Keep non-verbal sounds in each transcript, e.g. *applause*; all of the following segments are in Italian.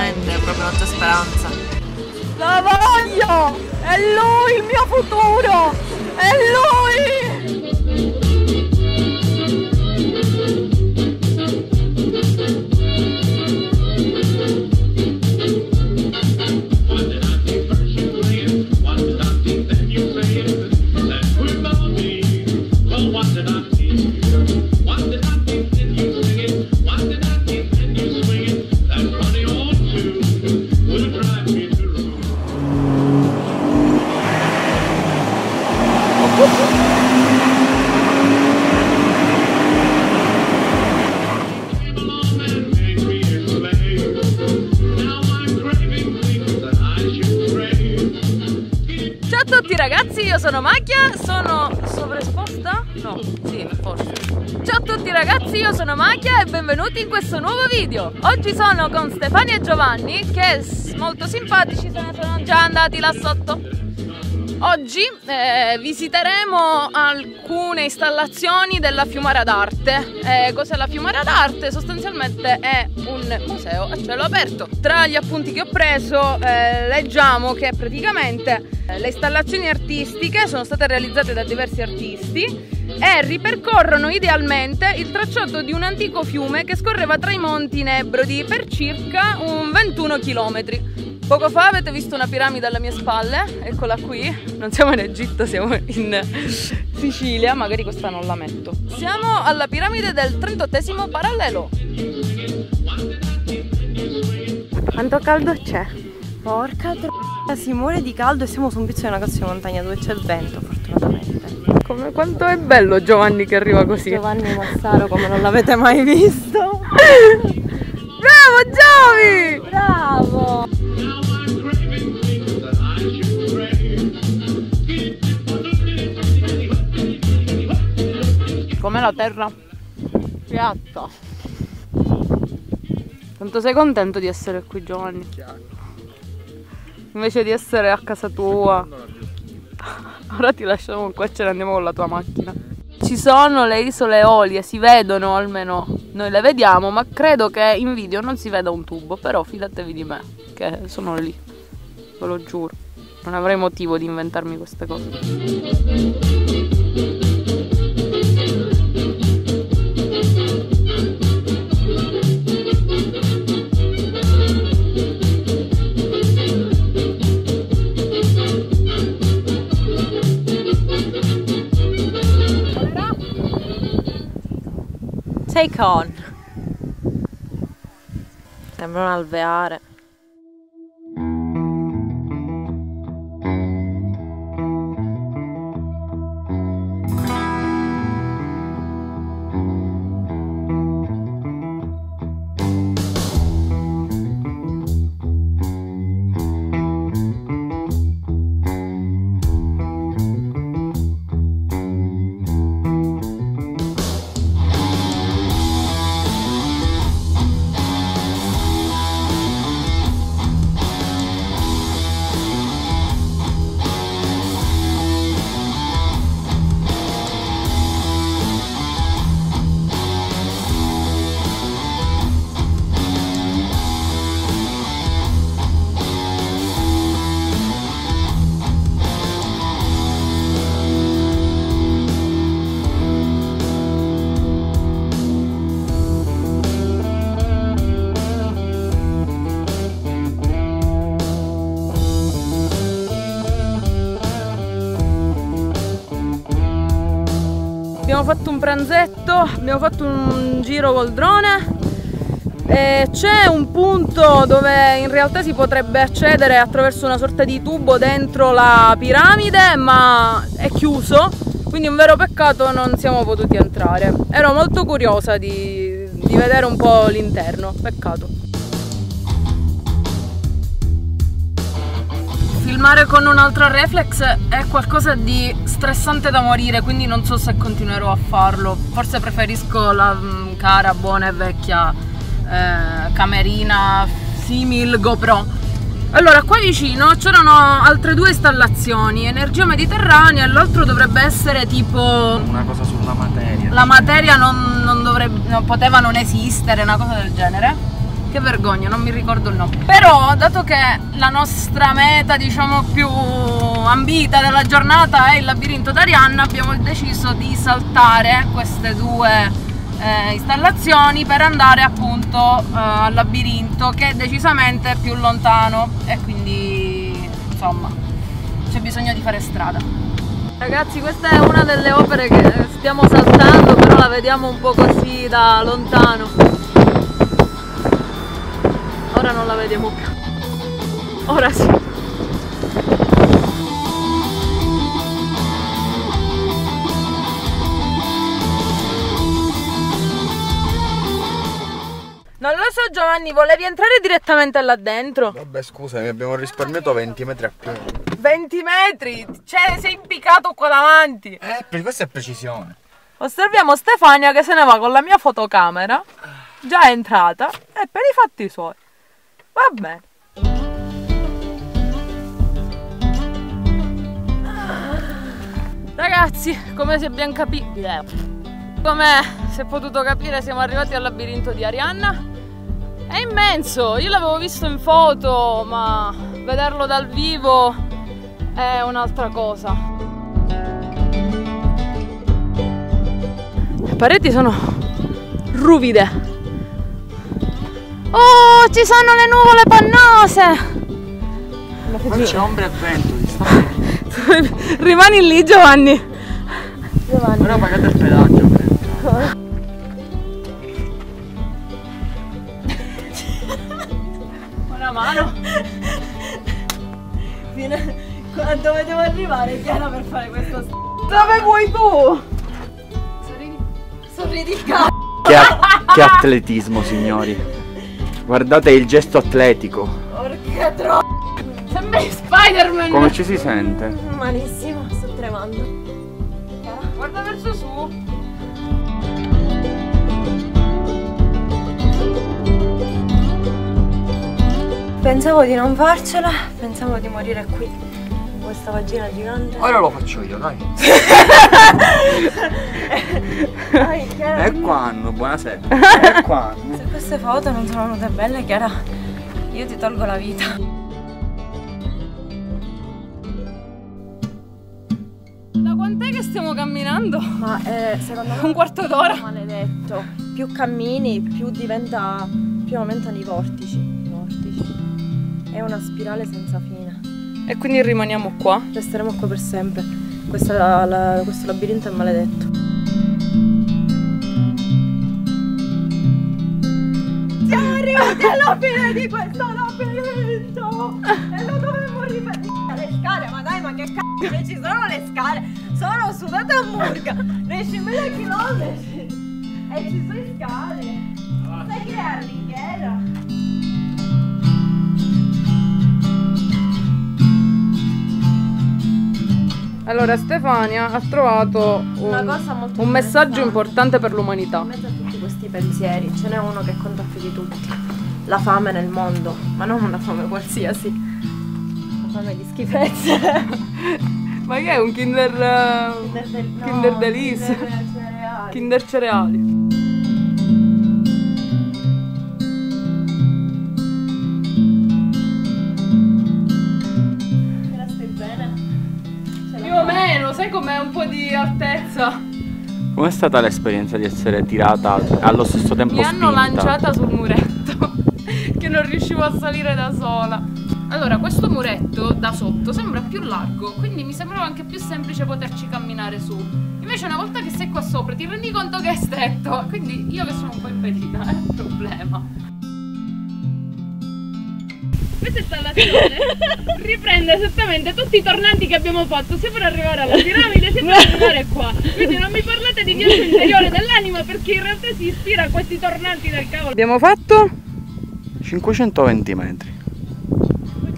veramente proprio la tua speranza. La voglio! È lui il mio futuro! È lui! Tutti ragazzi, io sono Macchia, sono sovraesposta? No, sì, forse. Ciao a tutti ragazzi, io sono Macchia e benvenuti in questo nuovo video. Oggi sono con Stefania e Giovanni che molto simpatici se ne sono già andati là sotto. Oggi eh, visiteremo alcune installazioni della Fiumara d'Arte. Eh, cos'è la Fiumara d'Arte? Sostanzialmente è un museo a cielo aperto. Tra gli appunti che ho preso eh, leggiamo che praticamente eh, le installazioni artistiche sono state realizzate da diversi artisti e ripercorrono idealmente il tracciato di un antico fiume che scorreva tra i monti Nebrodi per circa un 21 km. Poco fa avete visto una piramide alle mie spalle, eccola qui. Non siamo in Egitto, siamo in Sicilia, magari questa non la metto. Siamo alla piramide del 38 parallelo. Quanto caldo c'è? Porca tro... si muore di caldo e siamo su un pezzo di una cazzo di montagna dove c'è il vento, fortunatamente. Come quanto è bello Giovanni che arriva così. Giovanni Massaro come non l'avete mai visto. *laughs* Bravo Giovi! Bravo! La terra? Piatta. Quanto sei contento di essere qui Giovanni? Invece di essere a casa tua. *laughs* Ora ti lasciamo qua e ce ne andiamo con la tua macchina. Ci sono le isole Eolie, si vedono almeno, noi le vediamo, ma credo che in video non si veda un tubo, però fidatevi di me, che sono lì, ve lo giuro. Non avrei motivo di inventarmi queste cose. Take on. Sembra un alveare. Pranzetto, abbiamo fatto un giro col drone. C'è un punto dove in realtà si potrebbe accedere attraverso una sorta di tubo dentro la piramide, ma è chiuso, quindi è un vero peccato non siamo potuti entrare. Ero molto curiosa di, di vedere un po' l'interno, peccato. Filmare con un'altra reflex è qualcosa di stressante da morire, quindi non so se continuerò a farlo. Forse preferisco la mm, cara, buona e vecchia eh, camerina simil GoPro. Allora, qua vicino c'erano altre due installazioni, Energia Mediterranea e l'altro dovrebbe essere tipo una cosa sulla materia. la materia non, non dovrebbe, non poteva non esistere, una cosa del genere. Che vergogna, non mi ricordo il nome. Però, dato che la nostra meta, diciamo, più ambita della giornata è il labirinto d'Arianna, abbiamo deciso di saltare queste due eh, installazioni per andare appunto eh, al labirinto che è decisamente più lontano e quindi insomma c'è bisogno di fare strada. Ragazzi questa è una delle opere che stiamo saltando però la vediamo un po' così da lontano. Ora non la vediamo più. Ora sì. Non lo so Giovanni, volevi entrare direttamente là dentro? Vabbè scusami, abbiamo risparmiato 20 metri a piedi. 20 metri! Cioè, sei impiccato qua davanti! Eh, per questa è precisione. Osserviamo Stefania che se ne va con la mia fotocamera, già è entrata, e per i fatti suoi. Va bene. Ragazzi, come si abbiamo capito, come si è potuto capire, siamo arrivati al labirinto di Arianna. È immenso, io l'avevo visto in foto, ma vederlo dal vivo è un'altra cosa. Le pareti sono ruvide. Oh, ci sono le nuvole pannose! Ma c'è ombra e vento, ti sta *laughs* Rimani lì Giovanni. Ora pagate il pedaggio. Una mano. A dove devo arrivare, Chiara, per fare questo Dove vuoi tu? Sorridi. Sorridi cazzo. Che, a- che atletismo, signori. Guardate il gesto atletico. Porca troppo. Sembri Spider-Man. Come ci si sente? Malissimo, sto tremando. Guarda verso su. Pensavo di non farcela, pensavo di morire qui. Questa vagina gigante. Ora lo faccio io, dai. *laughs* E quando? Buonasera. *laughs* E quando? Se queste foto non sono venute belle, Chiara, io ti tolgo la vita. Da quant'è che stiamo camminando? Ma eh, secondo me Un quarto d'ora. maledetto. Più cammini, più diventa. più aumentano i vortici. I vortici. È una spirale senza fine. E quindi rimaniamo qua. Resteremo qua per sempre. Questa- la- questo labirinto è maledetto. Siamo arrivati alla fine di questo labirinto! E lo dovremmo ripetere. Le scale, ma dai, ma che cazzo? Non ci sono le scale! Sono sudate a murga! 10.000 chilometri! E ci sono le scale! Sai che è Allora, Stefania ha trovato un, un messaggio importante per l'umanità. In mezzo a tutti questi pensieri ce n'è uno che conta più di tutti. La fame nel mondo, ma non una fame qualsiasi. La fame di schifezze. *laughs* Ma che è un Kinder. eh, Kinder, del- no, Kinder Delice. Kinder cereali. Kinder cereali. Sai com'è un po' di altezza? Com'è stata l'esperienza di essere tirata allo stesso tempo Mi hanno spinta? lanciata sul muretto *laughs* che non riuscivo a salire da sola. Allora, questo muretto da sotto sembra più largo, quindi mi sembrava anche più semplice poterci camminare su. Invece una volta che sei qua sopra ti rendi conto che è stretto, quindi io che sono un po' impedita, *laughs* è un problema. Questa installazione riprende esattamente tutti i tornanti che abbiamo fatto sia per arrivare alla piramide sia per arrivare qua. Quindi non mi parlate di viaggio interiore dell'anima perché in realtà si ispira a questi tornanti del cavolo. Abbiamo fatto 520 metri.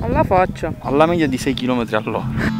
alla faccia. Alla media di 6 km all'ora.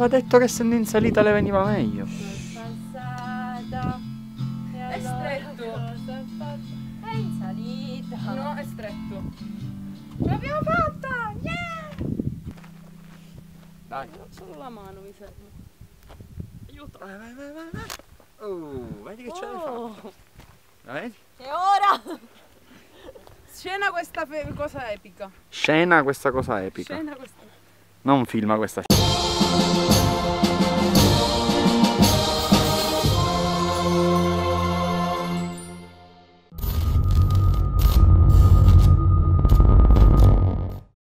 Aveva detto che essendo in salita le veniva meglio. È stretto. È in salita. No, è stretto. Ce l'abbiamo fatta! Yeah! Dai. Solo la mano mi serve. Aiuto. Vai, vai, vai, vai, vai. Oh, vedi che ce l'hai fatta. Oh. La vedi? E ora? Scena questa cosa epica. Scena questa cosa epica. Scena questa. Non filma questa